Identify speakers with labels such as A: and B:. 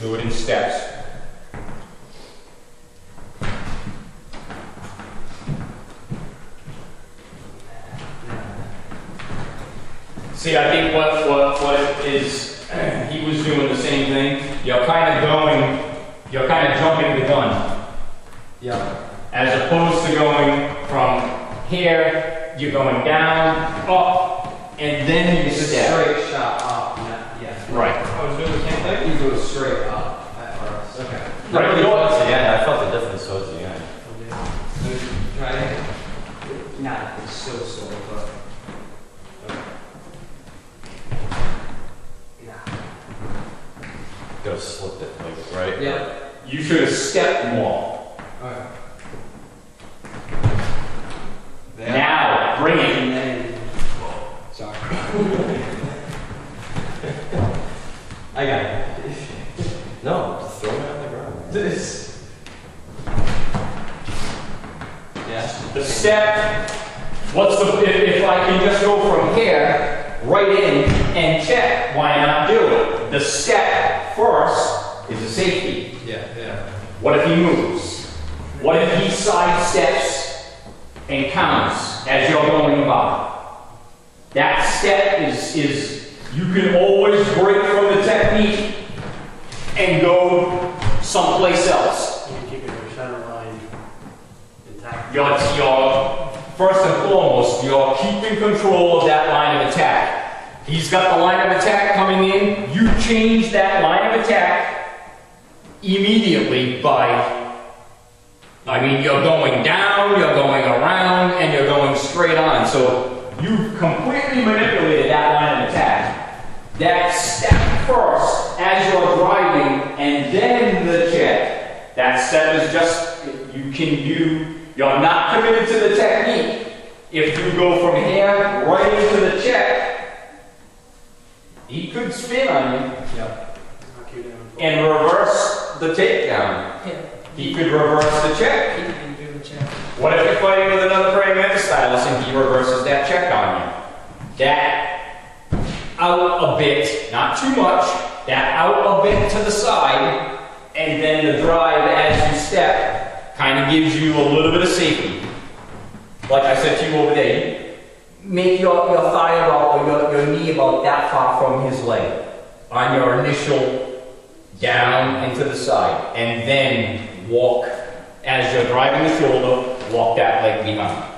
A: Do it in steps. See, I think what, what, what is, he was doing the same thing. You're kind of going, you're kind of jumping the gun.
B: Yeah.
A: As opposed to going from here, you're going down, up, and then you step.
B: straight shot up, not, yeah.
A: Right.
B: I was doing the same thing? You go straight up at first, okay.
A: Right, you know what?
C: the end, I felt the difference towards the end.
B: Try it. Nah, it's so slow, but. Nah.
C: Could have slipped it, like, right?
B: Yeah.
A: You should have stepped more.
B: Okay.
A: Now, bring it.
B: Then. Sorry. I got it.
C: No, just throw it on the ground.
B: This. Yeah.
A: The step, what's the, if, if I can just go from here, right in and check, why not do it? The step first is a safety.
B: Yeah, yeah.
A: What if he moves? What if he sidesteps and counts as you're going by? That step is, is, you can always break from the technique and go someplace else.
D: You keep your center line intact.
A: You're, you're, first and foremost, you're keeping control of that line of attack. He's got the line of attack coming in, you change that line of attack immediately by, I mean, you're going down, you're going around, and you're going straight on. So you've completely manipulated that line of attack. That step first as you're driving, and then the check. That step is just, you can do, you're not committed to the technique. If you go from here right into the check, he could spin on you
B: Yeah.
D: Knock you down.
A: and reverse the takedown.
D: Yeah.
A: He could reverse the check.
D: He can do the check.
A: What if you're fighting with another praying mantis stylist and he reverses that check on you? That out a bit, not too much, that out a bit to the side, and then the drive as you gives you a little bit of safety. Like I said to you over there, make your, your thigh about, or your, your knee about that far from his leg on your initial down and to the side, and then walk as you're driving the shoulder, walk that leg behind.